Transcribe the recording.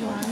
one.